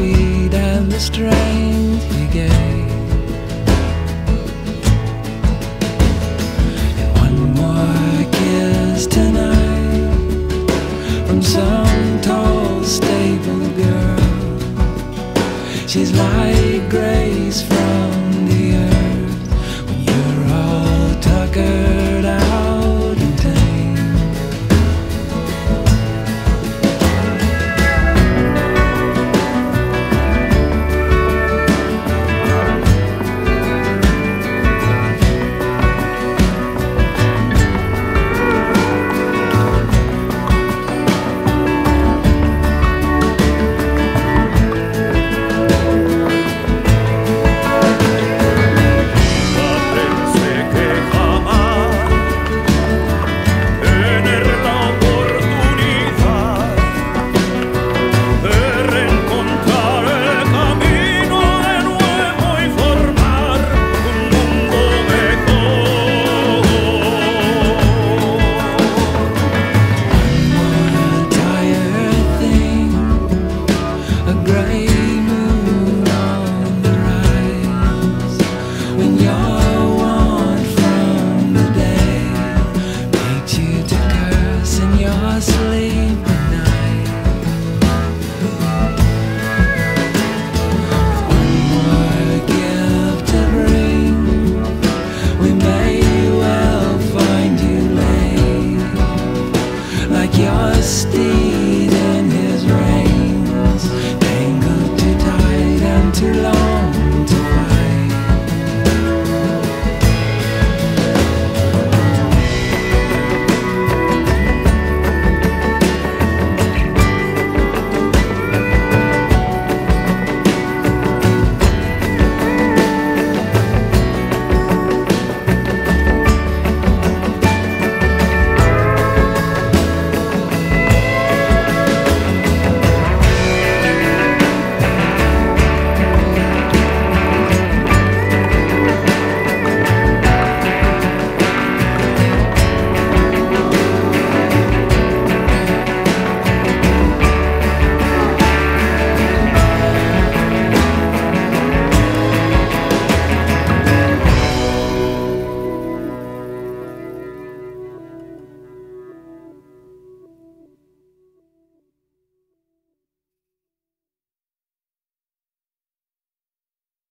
speed and the strength he gave. And one more kiss tonight from some tall stable girl. She's like grace from. to curse girls in your sleep.